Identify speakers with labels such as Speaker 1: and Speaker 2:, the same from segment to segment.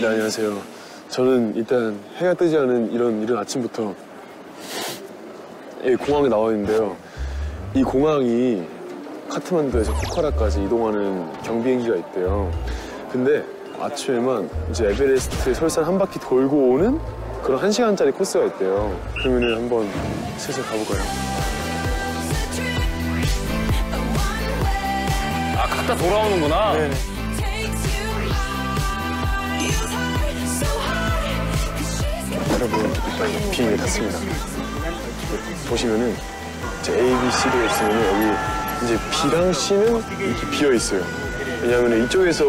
Speaker 1: 네, 안녕하세요. 저는 일단 해가 뜨지 않은 이런 이른 아침부터 이 공항에 나와 있는데요. 이 공항이 카트만두에서 포카라까지 이동하는 경비행기가 있대요. 근데 아침에만 이제 에베레스트 설산 한 바퀴 돌고 오는 그런 한 시간짜리 코스가 있대요. 그러면은 한번 슬슬 가볼까요?
Speaker 2: 아, 갔다 돌아오는구나.
Speaker 1: 네. 여러분 비행기 탔습니다. 보시면은 이제 A, B, C로 있으면은 여기 이제 B랑 C는 이렇게 비어 있어요. 왜냐하면 이쪽에서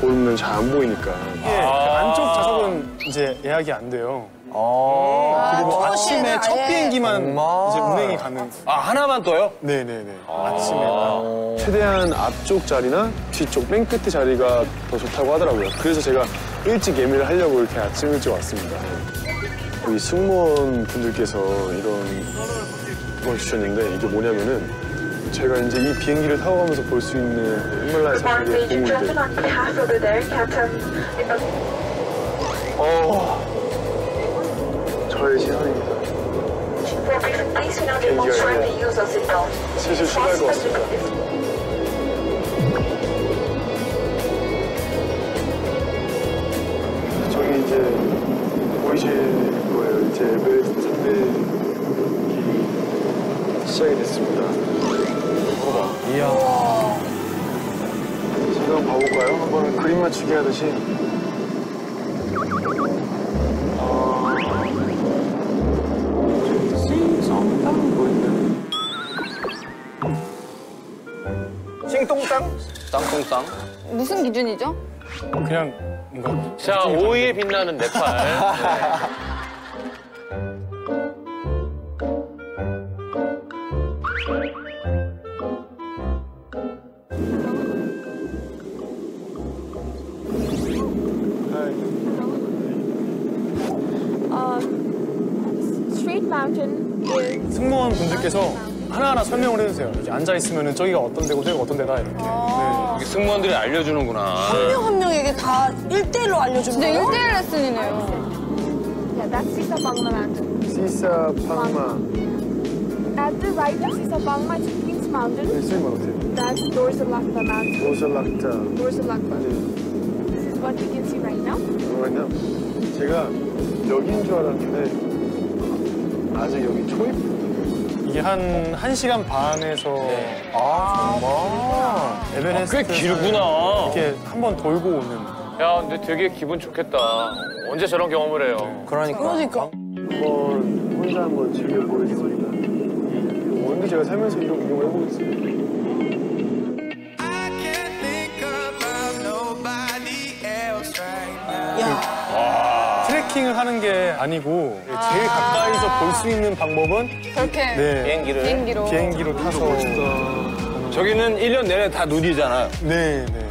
Speaker 1: 보면 잘 안 보이니까.
Speaker 3: 이게 그 안쪽 좌석은 이제 예약이 안 돼요. 그리고
Speaker 4: 아,
Speaker 3: 아침에
Speaker 4: 아예.
Speaker 3: 첫 비행기만 이제 운행이 가능.
Speaker 2: 아, 하나만 떠요?
Speaker 3: 네네네. 아침에.
Speaker 1: 최대한 앞쪽 자리나 뒤쪽 맨 끝에 자리가 더 좋다고 하더라고요. 그래서 제가 일찍 예매를 하려고 이렇게 아침 일찍 왔습니다. 여기 승무원 분들께서 이런 걸 주셨는데 이게 뭐냐면은 제가 이제 이 비행기를 타고 가면서 볼 수 있는 히말라야 산맥의
Speaker 5: Captain.
Speaker 1: 어, 저의 시선입니다.
Speaker 5: Of seatbelt.
Speaker 1: 슬슬 출발할 것 같습니다. 시작이 됐습니다. 봐봐. 이야. 제가 한번 봐볼까요? 한번 그림 맞추기 하듯이. 아, 싱성땅 보이네.
Speaker 2: 싱똥땅? 땅똥땅.
Speaker 4: 무슨 기준이죠?
Speaker 3: 그냥 뭔가
Speaker 2: 자, 오이에 빛나는 네팔.
Speaker 6: Um,
Speaker 3: 승무원 분들께서 하나하나 설명을 해주세요. 이렇게 앉아 있으면은 저기가 어떤 데고 저기가 어떤 데다 이렇게.
Speaker 2: 이게 승무원들이 알려주는구나.
Speaker 4: 한 명 한 명에게 다 1대1로 알려주는 거예요?
Speaker 7: 1대1 레슨이네요.
Speaker 1: 시사. 네.
Speaker 6: That's Dorsalakta. Dorsalakta.
Speaker 1: 네.
Speaker 6: This is what you can see right now.
Speaker 1: 잠깐만요. 제가 여기인 줄 알았는데 아직 여기 초입.
Speaker 3: 이게 한 1시간 반에서 아, 정말 에베레스트
Speaker 2: 꽤 길구나.
Speaker 3: 이렇게 한 번 돌고 오는
Speaker 2: 야, 근데 되게 기분 좋겠다. 언제 저런 경험을 해요?
Speaker 4: 그러니까.
Speaker 1: 한번 혼자 한번 즐겨보겠습니다. 원래 제가 살면서 이런 운동을 해보겠습니다.
Speaker 3: 트레킹을 하는 게 아니고 제일 가까이서 볼 수 있는 방법은
Speaker 7: 그렇게
Speaker 3: 네,
Speaker 2: 비행기를.
Speaker 7: 비행기로.
Speaker 3: 비행기로 타서
Speaker 2: 저기는 1년 내내 다 눈이잖아요.
Speaker 3: 네, 네.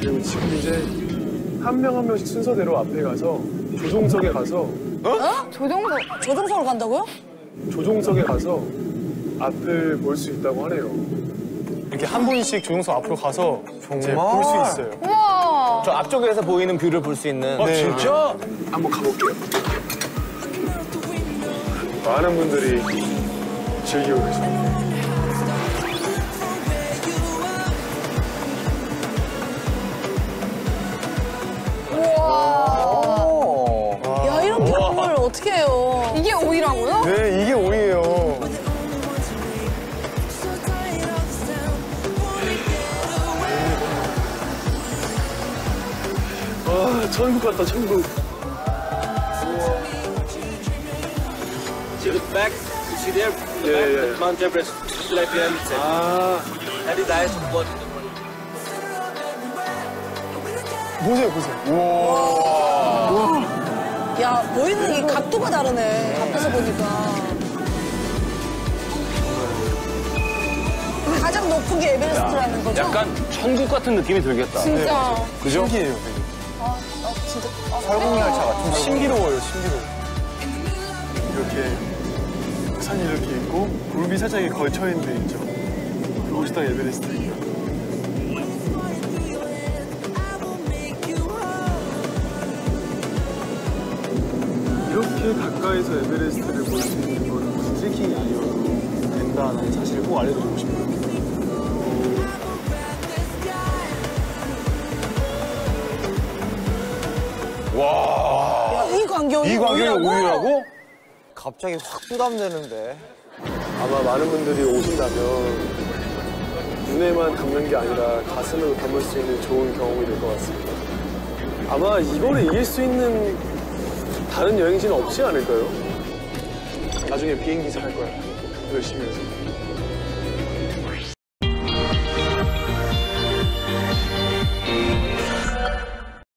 Speaker 1: 그리고 지금 이제 한 명 한 명씩 순서대로 앞에 가서 조종석에 가서
Speaker 7: 조종석.
Speaker 4: 조종석으로 간다고요?
Speaker 1: 조종석에 가서 앞을 볼 수 있다고 하네요.
Speaker 3: 이렇게 한 분씩 조종석 앞으로 가서 이제 볼 수 있어요.
Speaker 7: 우와.
Speaker 8: 저 앞쪽에서 보이는 view를 볼 수 있는.
Speaker 2: 아, 진짜?
Speaker 1: 한번 가볼게요. 많은 분들이 즐기고 계십니다.
Speaker 4: 경험을 어떻게 해요?
Speaker 7: 이게 오이라고요?
Speaker 3: 네, 이게 오이예요.
Speaker 1: 아, 천국 같다, 천국.
Speaker 8: Back, there?
Speaker 1: Yeah, yeah.
Speaker 8: Mount Everest.
Speaker 1: 아.
Speaker 3: 보세요, 보세요.
Speaker 4: 야, 보이는 이 각도가 다르네. 앞에서 보니까. 가장 높은 게 에베레스트라는 거죠?
Speaker 2: 약간 천국 같은 느낌이 들겠다.
Speaker 7: 진짜.
Speaker 3: 그죠? 신기해요, 되게. 설국열차 같은 신기로워요, 신기로워.
Speaker 1: 이렇게 산이 이렇게 있고 굴비 살짝 이렇게 걸쳐 있는 데 있죠. 그곳이 딱 에베레스트예요. 이렇게 가까이서 에베레스트를 볼 수 있는 건 무슨 트레킹이 아니어도 된다는 사실을 꼭 알려드리고 싶어요.
Speaker 4: 이 광경이
Speaker 3: 이 광경이? 오유라고?
Speaker 8: 갑자기 확 부담되는데.
Speaker 1: 아마 많은 분들이 오신다면 눈에만 담는 게 아니라 가슴으로 담을 수 있는 좋은 경험이 될 것 같습니다. 아마 이거를 이길 수 있는 다른 여행지는 없지 않을까요? 나중에 비행기사 할 거야. 열심히 해서.